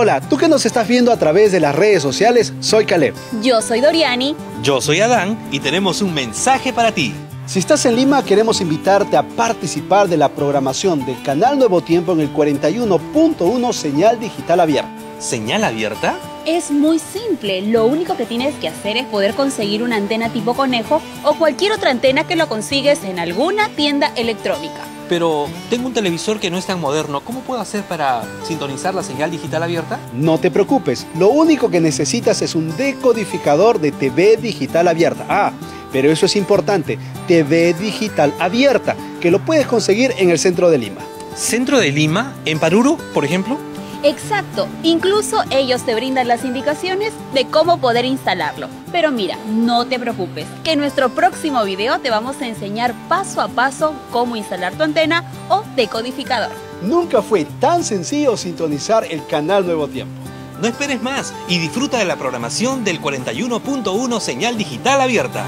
Hola, tú que nos estás viendo a través de las redes sociales, soy Caleb. Yo soy Doriani. Yo soy Adán y tenemos un mensaje para ti. Si estás en Lima, queremos invitarte a participar de la programación del canal Nuevo Tiempo en el 41.1 Señal Digital Abierta. ¿Señal abierta? Es muy simple, lo único que tienes que hacer es poder conseguir una antena tipo conejo o cualquier otra antena que lo consigues en alguna tienda electrónica. Pero tengo un televisor que no es tan moderno. ¿Cómo puedo hacer para sintonizar la señal digital abierta? No te preocupes, lo único que necesitas es un decodificador de TV digital abierta. Ah, pero eso es importante, TV digital abierta, que lo puedes conseguir en el centro de Lima. ¿Centro de Lima? ¿En Paruro, por ejemplo? Exacto, incluso ellos te brindan las indicaciones de cómo poder instalarlo. Pero mira, no te preocupes, que en nuestro próximo video te vamos a enseñar paso a paso cómo instalar tu antena o decodificador. Nunca fue tan sencillo sintonizar el canal Nuevo Tiempo. No esperes más y disfruta de la programación del 41.1 Señal Digital Abierta.